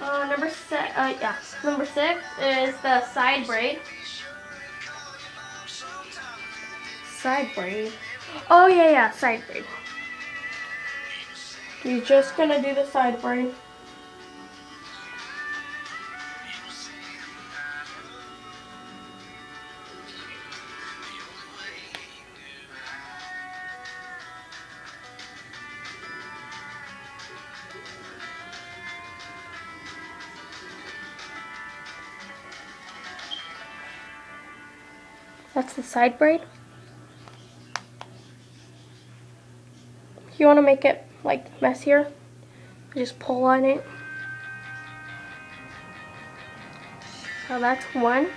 Uh, number six, uh, yeah, number six is the side braid. Side braid. Oh yeah, yeah, side braid. You're just gonna do the side braid. That's the side braid. If you want to make it like messier, just pull on it. So that's one.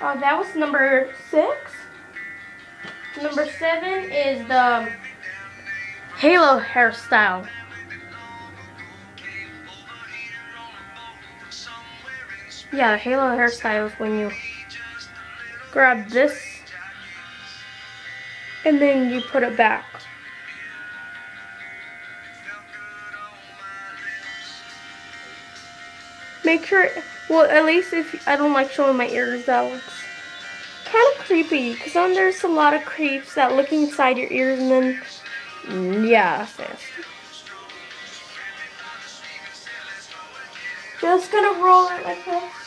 Uh, that was number six. Number seven is the halo hairstyle. Yeah, halo hairstyle is when you grab this and then you put it back. Make sure, well, at least if I don't like showing my ears, that looks kind of creepy. Because then there's a lot of creeps that look inside your ears and then, mm, yeah, that's nasty. Just gonna roll it like this.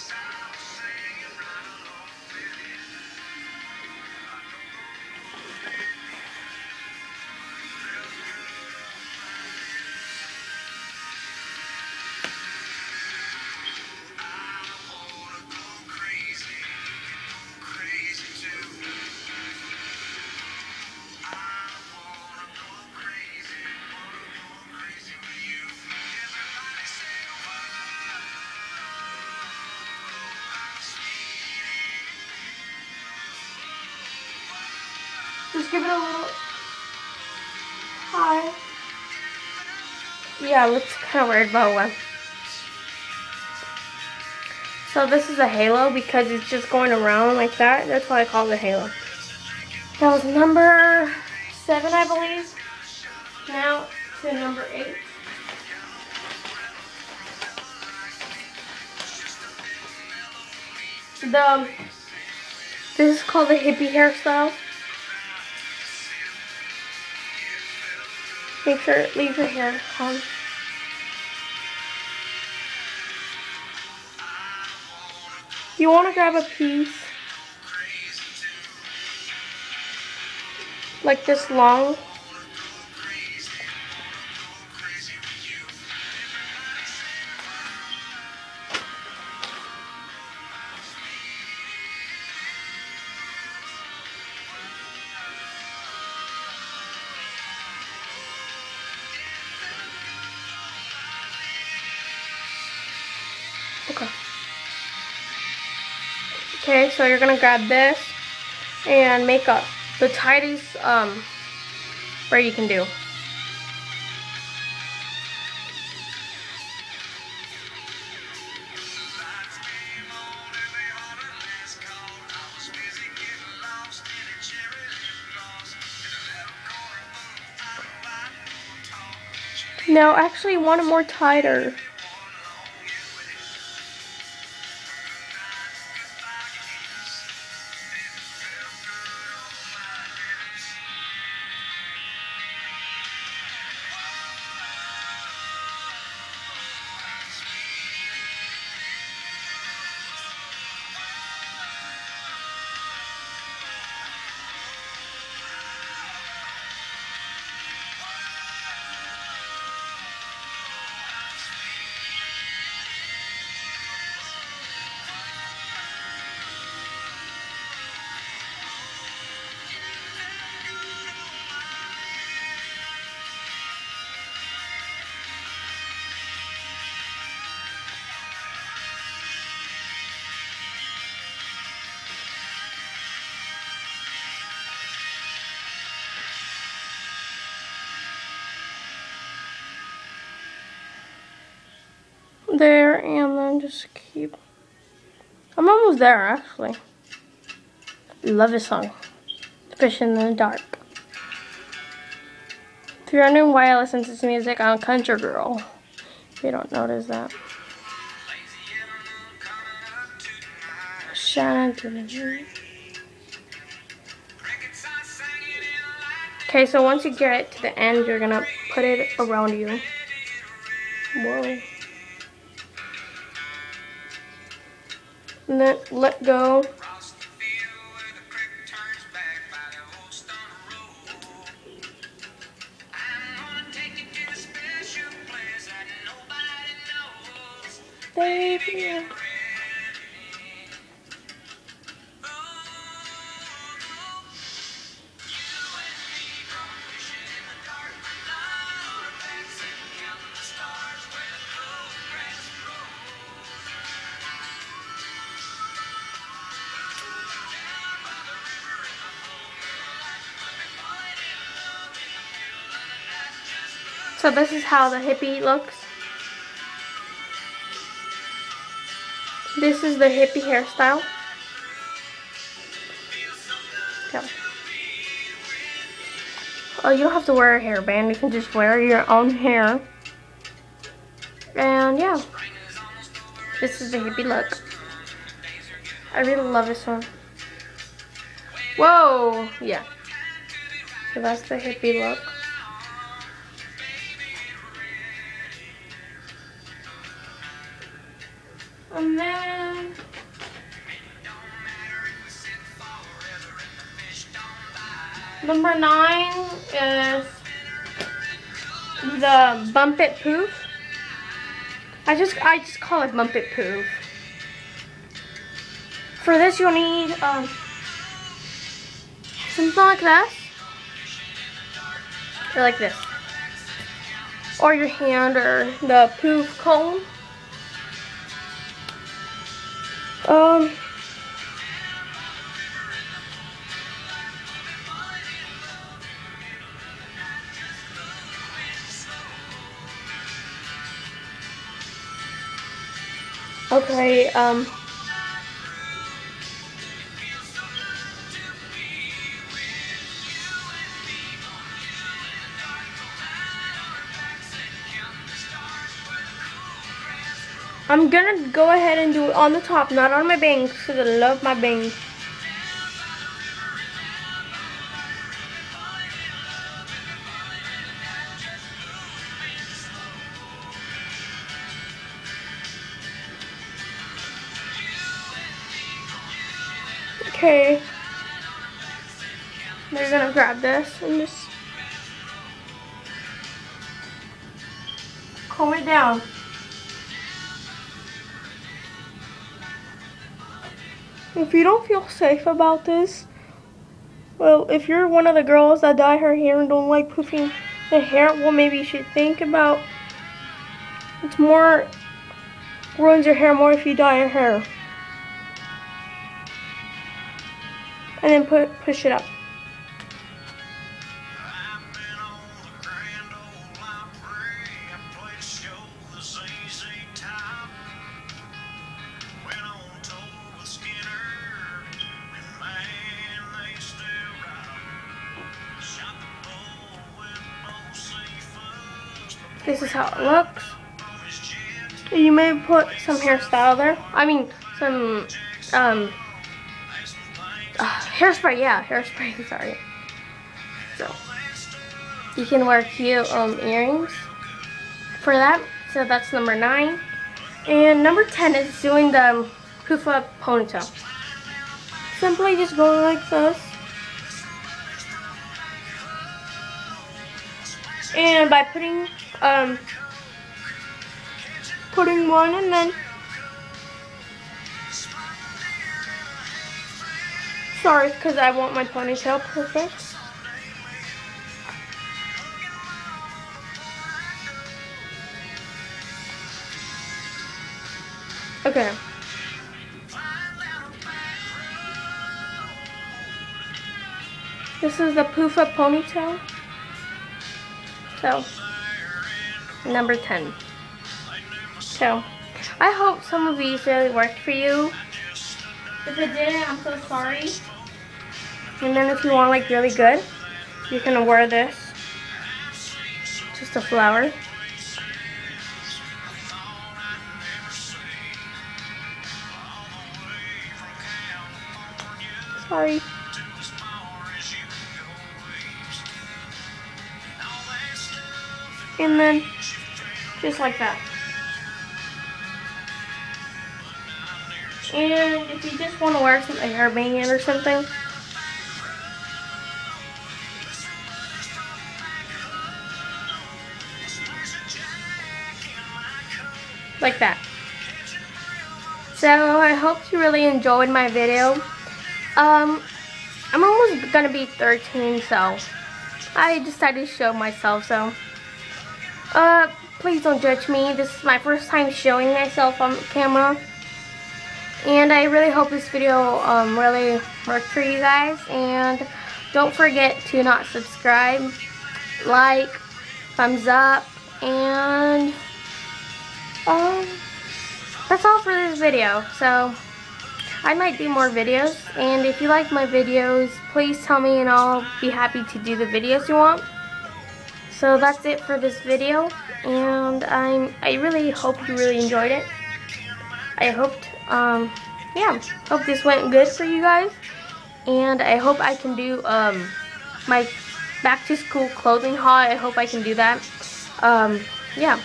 Just give it a little hi. Yeah, looks kind of weird, but one. So this is a halo because it's just going around like that. That's why I call it a halo. That was number seven, I believe. Now to number eight. The this is called the hippie hairstyle. Make sure leave your hair calm. You want to grab a piece like this long. Okay. Okay, so you're gonna grab this and make up the tightest um braid you can do. No, actually, want it more tighter. There and then just keep I'm almost there actually love this song especially in the dark if you're wondering why I listen to this music I'm country girl you don't notice that. Shout out to the Okay, so once you get to the end, you're gonna put it around you. Whoa. Then let go. Baby. So this is how the hippie looks. This is the hippie hairstyle. Oh, you don't have to wear a hairband. You can just wear your own hair. And yeah, this is the hippie look. I really love this one. Whoa, yeah. So that's the hippie look. And then number nine is the Bump It Poof. I just I just call it Bump It Poof. For this you'll need um, something like this. Or like this. Or your hand or the poof cone. Um. Okay, um. I'm gonna go ahead and do it on the top, not on my bangs, because I love my bangs. Okay. They're gonna grab this and just comb it down. If you don't feel safe about this, well, if you're one of the girls that dye her hair and don't like poofing the hair, well, maybe you should think about it's more ruins your hair more if you dye your hair. And then put push it up. This is how it looks. You may put some hairstyle there. I mean, some um, uh, hairspray. Yeah, hairspray. Sorry. So you can wear cute um, earrings for that. So that's number nine. And number ten is doing the um, poof up ponytail. Simply just going like this. And by putting um, putting one and then sorry because I want my ponytail perfect. Okay. This is the poof up ponytail so, number 10. So, I hope some of these really worked for you. If it didn't, I'm so sorry. And then if you want like really good, you can wear this. Just a flower. Sorry. And then, just like that. And if you just want to wear some, a hairband or something, like that. So I hope you really enjoyed my video. Um, I'm almost gonna be 13, so I decided to show myself. So, uh, please don't judge me. This is my first time showing myself on camera. And I really hope this video um, really worked for you guys. And don't forget to not subscribe, like, thumbs up, and um, that's all for this video. So, I might do more videos. And if you like my videos, please tell me and I'll be happy to do the videos you want. So that's it for this video. And I'm, I really hope you really enjoyed it. I hoped, um, yeah, hope this went good for you guys. And I hope I can do, um, my back to school clothing haul. I hope I can do that. Um, yeah.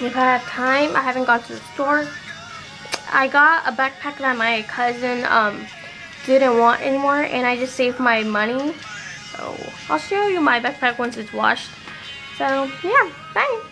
If I have time, I haven't gone to the store. I got a backpack that my cousin um, didn't want anymore, and I just saved my money. So I'll show you my backpack once it's washed. So yeah, bye.